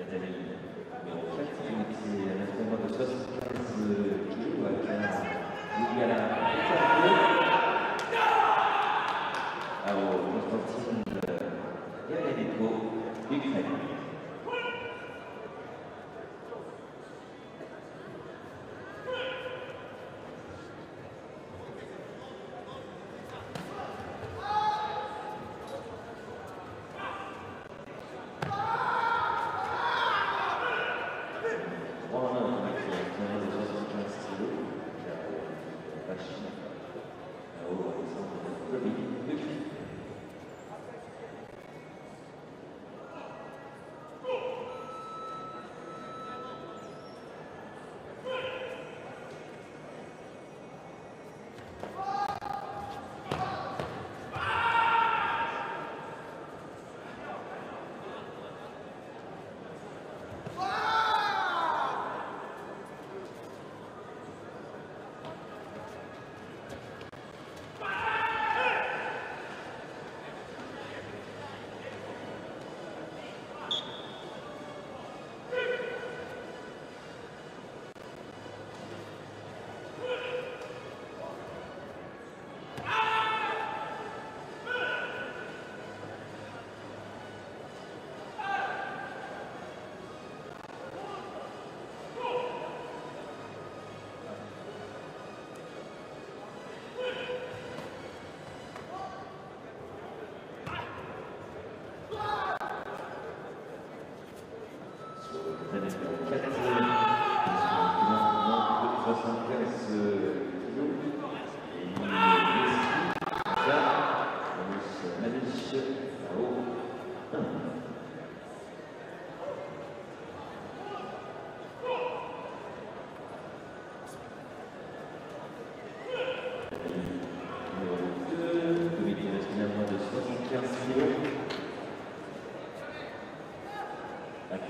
Nathalie,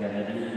Yeah.